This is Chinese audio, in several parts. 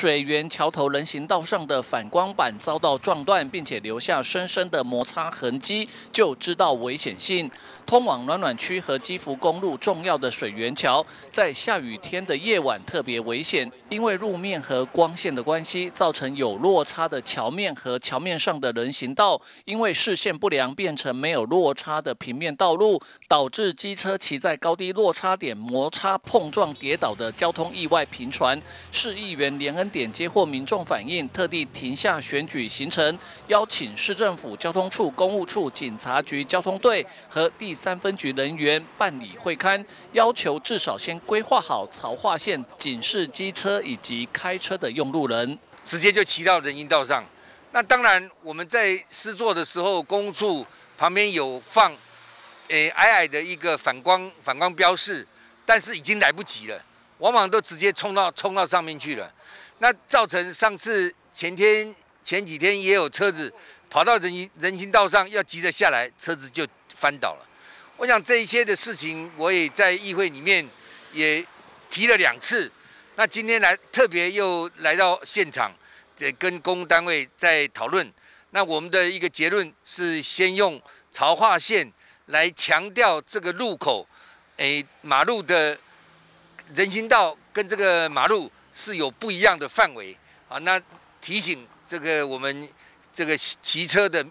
水源桥头人行道上的反光板遭到撞断，并且留下深深的摩擦痕迹，就知道危险性。通往暖暖区和基福公路重要的水源桥，在下雨天的夜晚特别危险，因为路面和光线的关系，造成有落差的桥面和桥面上的人行道，因为视线不良变成没有落差的平面道路，导致机车骑在高低落差点摩擦碰撞跌倒的交通意外频传。市议员连恩点接获民众反映，特地停下选举行程，邀请市政府交通处、公务处、警察局交通队和第。三分局人员办理会刊，要求至少先规划好曹化线，警示机车以及开车的用路人，直接就骑到人行道上。那当然，我们在施作的时候，公务处旁边有放，诶矮矮的一个反光反光标示，但是已经来不及了，往往都直接冲到冲到上面去了。那造成上次前天前几天也有车子跑到人行人行道上，要急着下来，车子就翻倒了。我想这一些的事情，我也在议会里面也提了两次。那今天来特别又来到现场，也跟公单位在讨论。那我们的一个结论是，先用潮化线来强调这个路口，诶，马路的人行道跟这个马路是有不一样的范围啊。那提醒这个我们这个骑车的。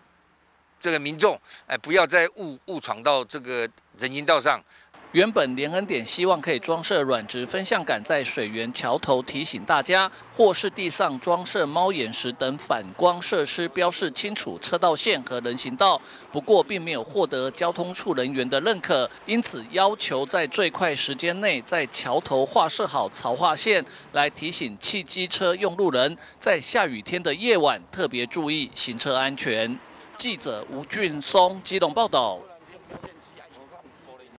这个民众哎，不要再误误闯到这个人行道上。原本联恩点希望可以装设软质分向杆在水源桥头提醒大家，或是地上装设猫眼石等反光设施，标示清楚车道线和人行道。不过，并没有获得交通处人员的认可，因此要求在最快时间内在桥头画设好槽化线，来提醒汽机车用路人在下雨天的夜晚特别注意行车安全。记者吴俊松机动报道。